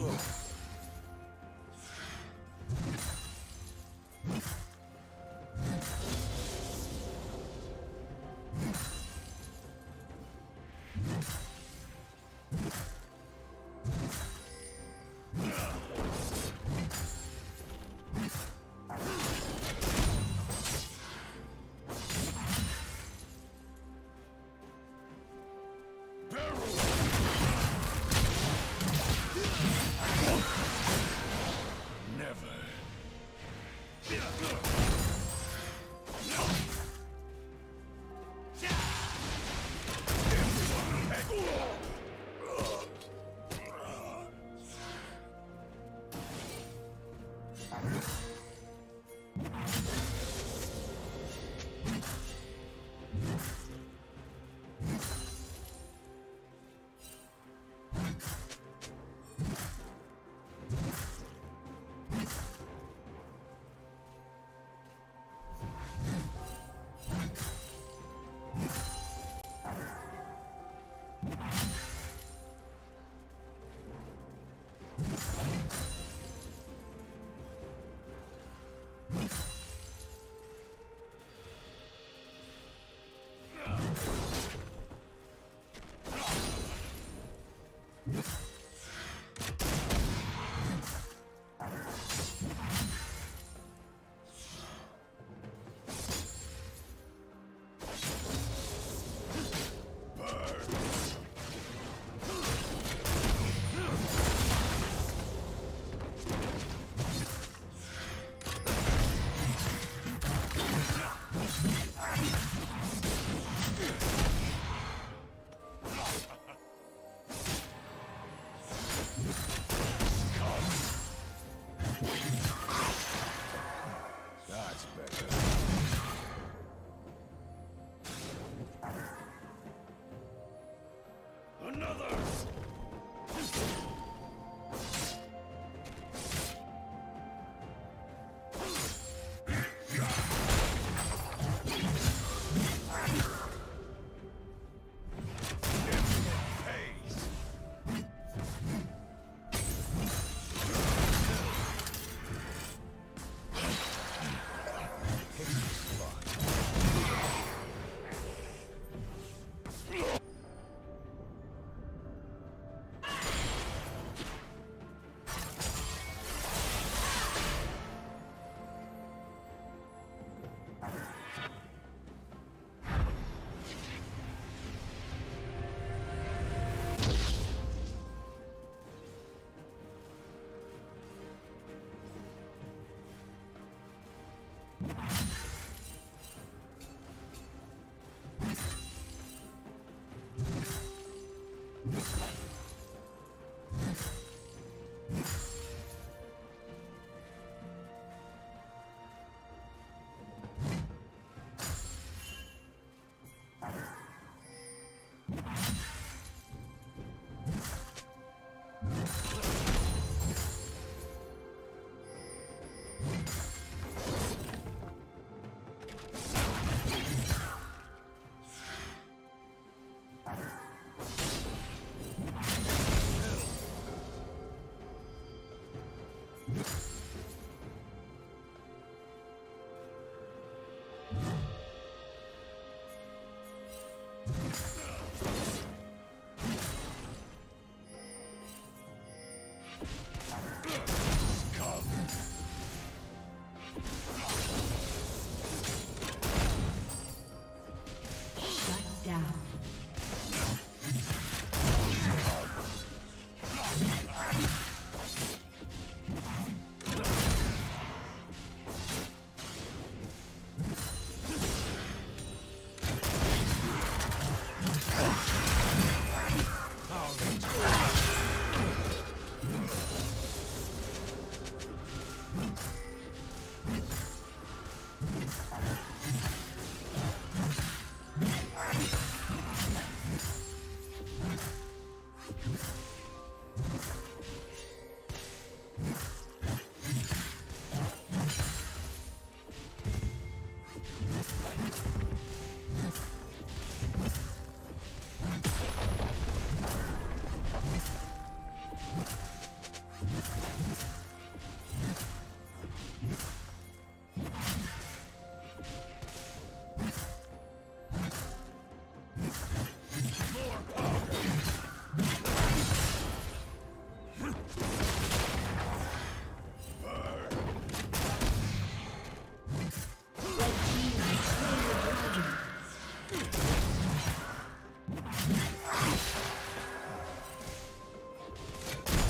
That's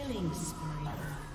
Killing spree.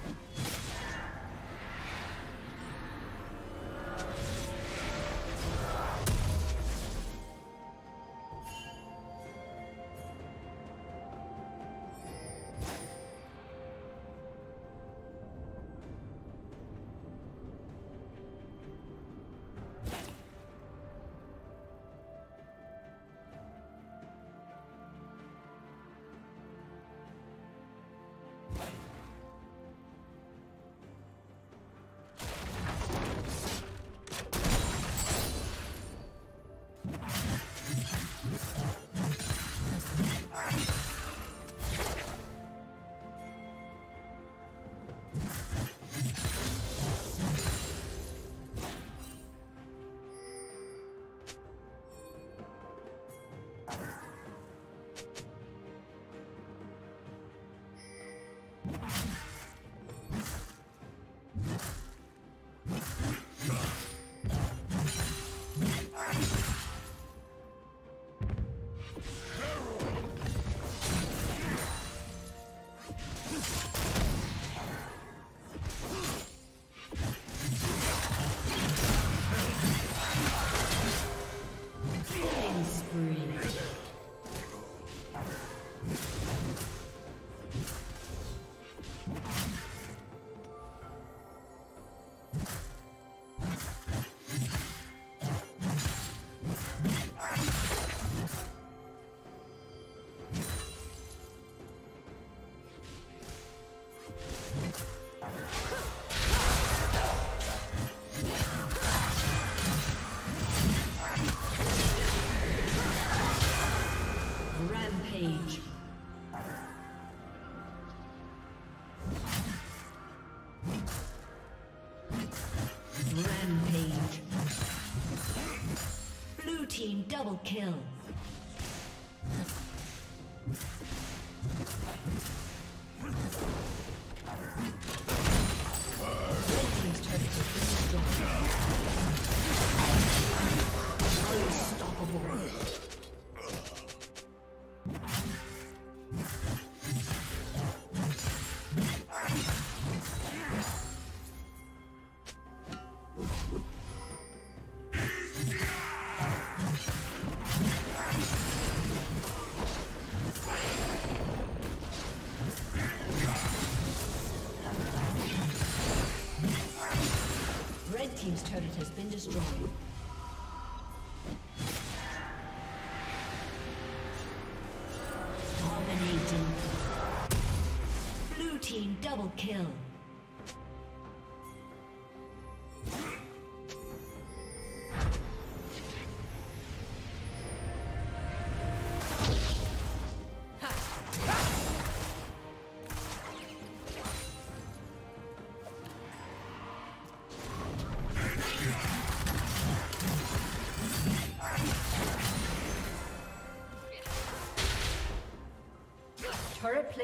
Kill. Red team's turret has been destroyed. Dominating. Blue team double kill.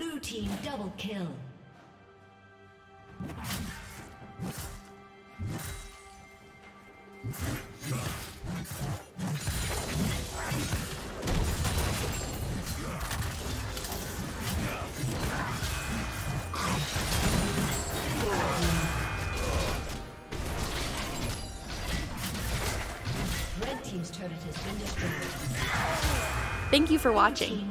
Blue Team double kill. Red Team's turret has been destroyed. Thank you for watching.